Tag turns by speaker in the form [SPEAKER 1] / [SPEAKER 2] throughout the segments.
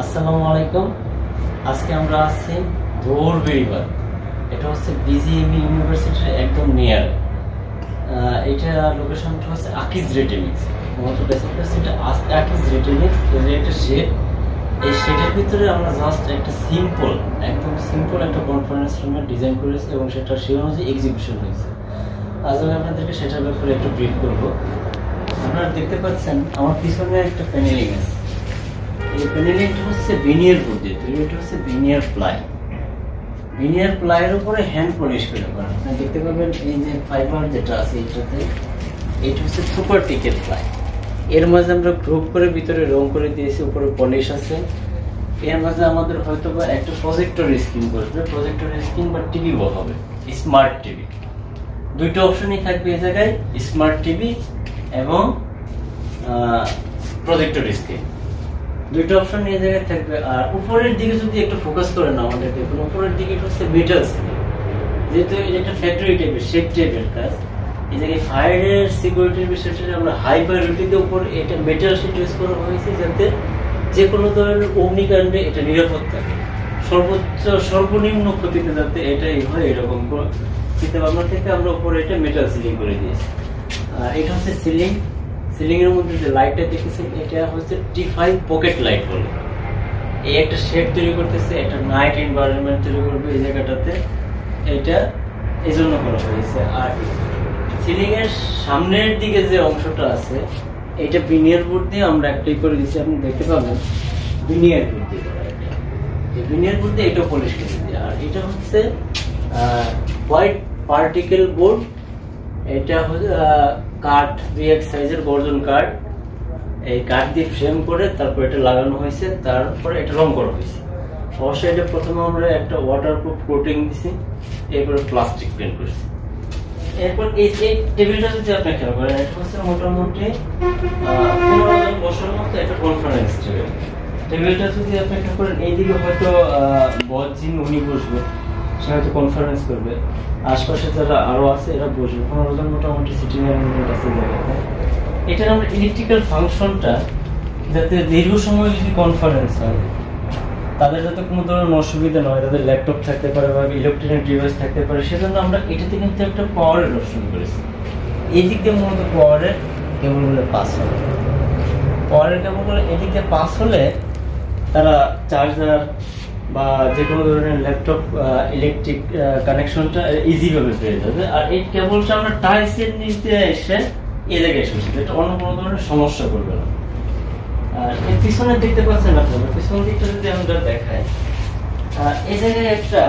[SPEAKER 1] আসসালামু আলাইকুম। আজকে আমরা আছি বেরিবার এটা হচ্ছে বিজিএমই ইউনিভার্সিটির একদম নিয়ার এটা লোকেশনটা হচ্ছে আকিজ রেটেনিক্স মূলত আস- আকিজ রেটেনিক্স একটা শেড এই শেডের ভিতরে আমরা জাস্ট একটা সিম্পল একদম সিম্পল একটা কনফারেন্স রুমের ডিজাইন করেছি এবং সেটা সে অনুযায়ী এক্সিবিশন হয়েছে। আজ আমি আপনাদেরকে সেটার ব্যাপারে একটু ব্রিফ করব। আপনারা দেখতে পাচ্ছেন, আমার পিছনে একটা প্যানেলিং আছে এই প্যানেলিংটা হচ্ছে ভিনিয়ার বোর্ড এটা হচ্ছে ভিনিয়ার প্লাই ভিনিয়ার প্লাইয়ের উপরে হ্যান্ড পলিশ করে করা আপনি দেখতে পাবেন এই যে ফাইবার যেটা আছে এইটাতে, এটা হচ্ছে সুপার টিকেট প্লাই এর মাঝে আমরা গ্রুপ করে ভিতরে রং করে দিয়েছি, উপরে পলিশ আছে। এর মাঝে আমাদের হয়তো বা একটা প্রজেক্টর স্ক্রিন করবে প্রজেক্টর স্ক্রিন বা টিভি বসাবে স্মার্ট টিভি দুইটা অপশনই থাকবে এই জায়গায় স্মার্ট টিভি এবং প্রজেক্টর স্ক্রিন দুইটা অপশন এই জায়গায় থাকবে। আর উপরের দিকে যদি একটু ফোকাস করে না আমাদের দেখুন, উপরের দিকে হচ্ছে মেটাল যেহেতু এটা ফ্যাক্টরি টাইপের শেপ টাইপের কাজ, এই জায়গায় ফায়ারের সিকিউরিটির বিষয়টা আমরা হাই প্রায়োরিটিতে উপর এটা মেটাল শিট ইউজ করা হয়েছে যাতে যে কোনো ধরনের অগ্নিকাণ্ডে এটা নিরাপদ থাকে। সর্বোচ্চ, সর্বনিম্ন ক্ষতিতে যাতে এটাই হয়, এরকম চিন্তা ভাবনা থেকে আমরা উপরে এটা মেটাল সিলিং করে দিয়েছি। আর এটা হচ্ছে সিলিং সিলিং এর মধ্যে যে লাইটটা দেখেছেন, এটা হচ্ছে টি ফাইভ পকেট লাইট বলে। এই একটা শেড তৈরি করতেছে, একটা নাইট এনভায়রনমেন্ট তৈরি করবে এই জায়গাটাতে। এটা এই জন্য করা হয়েছে। আর সিলিং এর সামনের দিকে যে অংশটা আছে, এটা বিনিয়ার বোর্ড দিয়ে আমরা একটাই করে দিচ্ছি আপনি দেখতে পাবেন। বিনিয়ার বোর্ড দিয়ে করা এটা। এই বিনিয়ার বোর্ড দিয়ে এটাও পলিশ করে দিই আর এটা হচ্ছে হোয়াইট পার্টিকেল বোর্ড এটা হচ্ছে কাঠ দুই এক সাইজের গর্জন কাঠ। এই কাঠ দিয়ে ফ্রেম করে তারপর এটা লাগানো হয়েছে, তারপরে এটা রং করা হয়েছে। অবশ্যই এটা প্রথমে আমরা একটা ওয়াটারপ্রুফ কোটিং দিছি, এরপরে প্লাস্টিক পেন্ট করছি। এরপর এই এই টেবিলটা যদি আপনি খেয়াল করেন, এটা হচ্ছে মোটামুটি বসার মতো একটা কনফারেন্স টেবিল টেবিলটা যদি আপনি খেয়াল করেন, এইদিকে হয়তো বস যিনি উনি বসবে। সে হয়তো কনফারেন্স করবে। আশপাশে যারা আরও আছে, এরা বসবে। পনেরো জন মোটামুটি সিটিং অ্যারেঞ্জমেন্ট আছে জায়গাতে এটার আমরা ইলেকট্রিক্যাল ফাংশনটা যাতে দীর্ঘ সময় যদি কনফারেন্স হয়, তাদের যাতে কোনো ধরনের অসুবিধা নয় তাদের ল্যাপটপ থাকতে পারে বা ইলেকট্রনিক ডিভাইস থাকতে পারে, সেজন্য আমরা এটাতে কিন্তু একটা পাওয়ারের অপশন করেছি। এই দিক দিয়ে মূলত পাওয়ারের কেবলগুলো পাস হবে পাওয়ারের কেবলগুলো এদিক দিয়ে পাস হলে তারা চার্জার বা যে কোনো ধরনের ল্যাপটপ ইলেকট্রিক কানেকশনটা ইজিভাবে পেয়ে যাবে। আর এই কেবলটা আমরা টাইসের নিচে এসে এই জায়গায় এসেছি এটা অন্য কোনো ধরনের সমস্যা করবে না। আর এর পিছনে দেখতে পাচ্ছেন আপনারা পিছন দিকটা যদি আমরা দেখাই এই জায়গায় একটা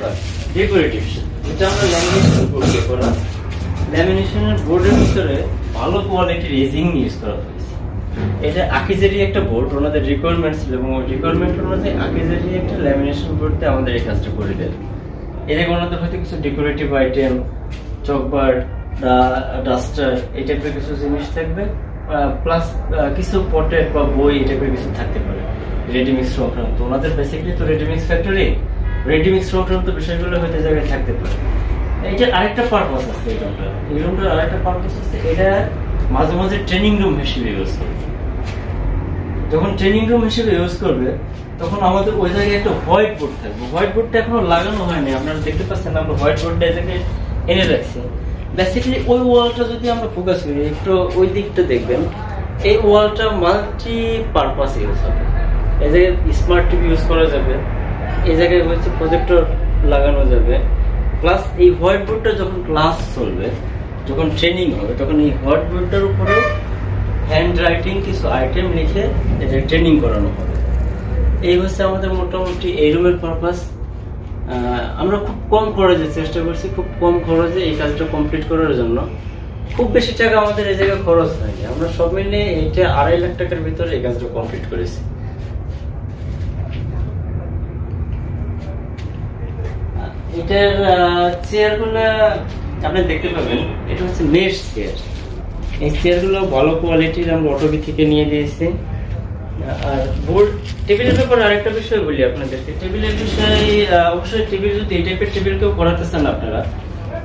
[SPEAKER 1] বা ডেকোরেটিভ এটা আমরা ল্যামিনেশন দিয়ে করা। ল্যামিনেশনের বোর্ডের ভিতরে ভালো কোয়ালিটির রেজিং ইউজ করা হয়েছে। এটা আকিজেরই একটা বোর্ড ওনাদের রিকোয়ারমেন্ট ছিল এবং ওই রিকোয়ারমেন্ট অনুযায়ী আকিজেরই একটা ল্যামিনেশন বোর্ডতে আমাদের এই কাজটা করে দেয় এর আগে ওনাদের হয়তো কিছু ডেকোরেটিভ আইটেম চকবার ডাস্টার এই টাইপের কিছু জিনিস থাকবে প্লাস কিছু পটেট বা বই এই টাইপের কিছু থাকতে পারে রেডিমিক্স সংক্রান্ত ওনাদের বেসিক্যালি তো রেডিমিক্স ফ্যাক্টরি রেডিমিক্স সংক্রান্ত বিষয়গুলো হয়তো জায়গায় থাকতে পারে। এইটার আরেকটা পারপাস আছে এই রুমটার এই রুমটার আরেকটা পারপাস আছে, এটা মাঝে মাঝে ট্রেনিং রুম হিসেবে ইউজ করবে যখন ট্রেনিং রুম হিসেবে ইউজ করবে, তখন আমাদের ওই জায়গায় একটা হোয়াইট বোর্ড থাকবে। হোয়াইট বোর্ডটা এখনও লাগানো হয়নি। আপনারা দেখতে পাচ্ছেন আমরা হোয়াইট বোর্ডটা এটাকে এনে রাখছি। বেসিক্যালি ওই ওয়ালটা যদি আমরা ফোকাস করি, একটু ওই দিকটা দেখবেন। এই ওয়ালটা মাল্টি পারপাস ইউজ হবে। এই জায়গায় স্মার্ট টিভি ইউজ করা যাবে। এই জায়গায় হচ্ছে প্রজেক্টর লাগানো যাবে। প্লাস এই হোয়াইট বোর্ডটা যখন ক্লাস চলবে যখন ট্রেনিং হবে, তখন এই হোয়াইট উপরে হ্যান্ড রাইটিং কিছু আইটেম লিখে এটা ট্রেনিং করানো হবে। এই হচ্ছে আমাদের মোটামুটি এই রুমের পারপাস আমরা খুব কম খরচে চেষ্টা করছি, খুব কম খরচে এই কাজটা কমপ্লিট করার জন্য। খুব বেশি টাকা আমাদের এই জায়গায় খরচ হয়নি। আমরা সব মিলে এটা আড়াই লাখ টাকার ভিতরে এই কাজটা কমপ্লিট করেছি। এটার চেয়ারগুলো আপনি দেখতে পাবেন, এটা হচ্ছে মেশ চেয়ার এই চেয়ারগুলো ভালো কোয়ালিটির আমরা অটোবি থেকে নিয়ে দিয়েছি। আর বোর্ড টেবিলের ব্যাপারে আরেকটা বিষয় বলি আপনাদেরকে। টেবিলের বিষয়ে অবশ্যই টেবিল যদি এই টাইপের টেবিল কেউ করাতে চান আপনারা,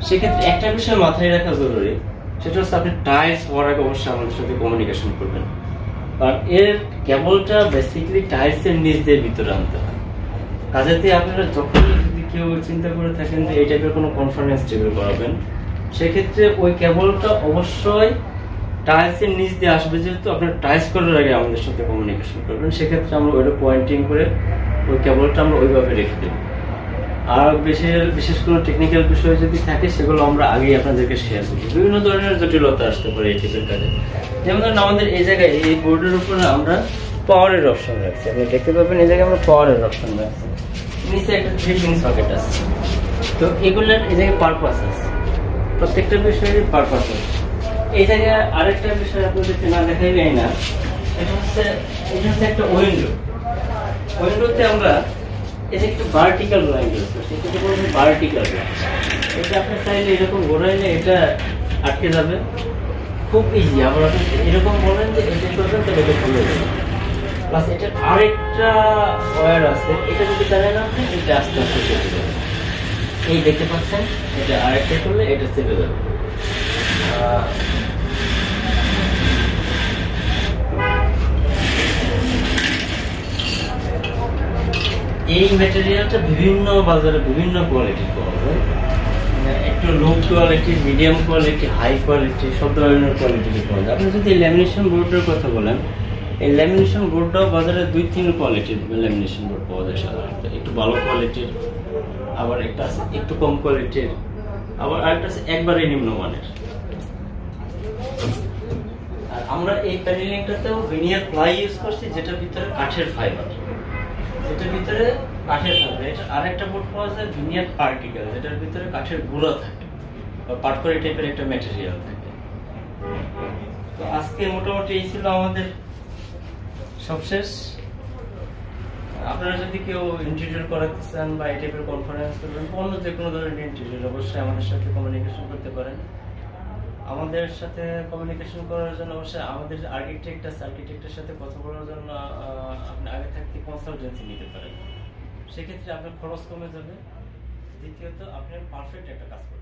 [SPEAKER 1] সেক্ষেত্রে একটা বিষয় মাথায় রাখা জরুরি, সেটা হচ্ছে আপনি টাইলস হওয়ার আগে অবশ্যই আমাদের সাথে কমিউনিকেশন করবেন। কারণ এর কেবলটা বেসিক্যালি টাইলসের নিচ দিয়ে ভিতরে আনতে হয়। কাজেতে আপনারা যখন কেউ চিন্তা করে থাকেন যে এই টাইপের কোনো কনফারেন্স টেবিল করাবেন। সেক্ষেত্রে ওই কেবলটা অবশ্যই টাইলসের নিচ দিয়ে আসবে, যেহেতু আপনার টাইলস করার আগে আমাদের সাথে কমিউনিকেশন করবেন, সেক্ষেত্রে আমরা ওইটা পয়েন্টিং করে ওই কেবলটা আমরা ওইভাবে রেখে দেবো। আর বিশেষ বিশেষ কোনো টেকনিক্যাল বিষয় যদি থাকে, সেগুলো আমরা আগেই আপনাদেরকে শেয়ার করি বিভিন্ন ধরনের জটিলতা আসতে পারে এই টাইপের কাজে। যেমন ধরুন, আমাদের এই জায়গায়, এই বোর্ডের উপরে আমরা পাওয়ারের অপশন রাখছি। আপনি দেখতে পাবেন, এই জায়গায় আমরা পাওয়ারের অপশন রাখছি। নিচে একটা সকেট আছে। তো এগুলোর এই জায়গায় পারপাস আছে। প্রত্যেকটা বিষয়ের পারপাস আছে। এই জায়গায় আরেকটা বিষয় আপনাদেরকে না দেখাই যায় না। এটা হচ্ছে এটা হচ্ছে একটা উইন্ডো উইন্ডোতে আমরা যে একটু ভার্টিক্যাল লাইন করছি এটাকে বলব ভার্টিক্যাল লাইন এটা আপনি চাইলে এরকম ঘোরাইলে এটা আটকে যাবে। খুব ইজি আপনি এরকম বলেন যে এটা করবেন, তাহলে এটা খুলে যাবে। প্লাস এটার আরেকটা ওয়্যার আছে। এটা যদি জানেন আপনি, এটা আস্তে আস্তে চেপে যাবে। এই দেখতে পাচ্ছেন, এটা আরেকটা করলে এটা চেপে যাবে। এই ম্যাটেরিয়ালটা বিভিন্ন বাজারে বিভিন্ন কোয়ালিটির পাওয়া যায়। মানে একটু low quality medium quality high quality সব ধরনের কোয়ালিটির পাওয়া যায়। আপনি যদি ল্যামিনেশন বোর্ডের কথা বলেন এই ল্যামিনেশন বোর্ডটাও বাজারে দুই তিন কোয়ালিটির ল্যামিনেশন বোর্ড পাওয়া যায় সাধারণত। একটু ভালো কোয়ালিটির আবার একটা আছে একটু কম কোয়ালিটির আবার আরেকটা আছে একবারে নিম্নমানের আর আমরা এই প্যানেলিংটাতেও ভিনিয়ার প্লাই ইউজ করছি, যেটার ভিতরে কাঠের ফাইবার যেটার ভিতরে কাঠের ফাইবার এটা আরেকটা বোর্ড পাওয়া যায় ভিনিয়ার পার্টিকেল যেটার ভিতরে কাঠের গুঁড়া থাকে, বা পাটকরি টাইপের একটা ম্যাটেরিয়াল থাকে। তো আজকে মোটামুটি এই ছিল আমাদের সবশেষ আপনারা যদি কেউ ইন্টারভিউ করাতে চান বা এই টাইপের কনফারেন্স করবেন অন্য যে কোনো ধরনের ইন্টারভিউ অবশ্যই আমাদের সাথে কমিউনিকেশন করতে পারেন। আমাদের সাথে কমিউনিকেশন করার জন্য অবশ্যই আমাদের আর্কিটেক্ট আছে আর্কিটেক্টের সাথে কথা বলার জন্য আপনি আগে থাকতে কনসালটেন্সি নিতে পারেন। সেক্ষেত্রে আপনার খরচ কমে যাবে। দ্বিতীয়ত আপনার পারফেক্ট একটা কাজ করতে পারবেন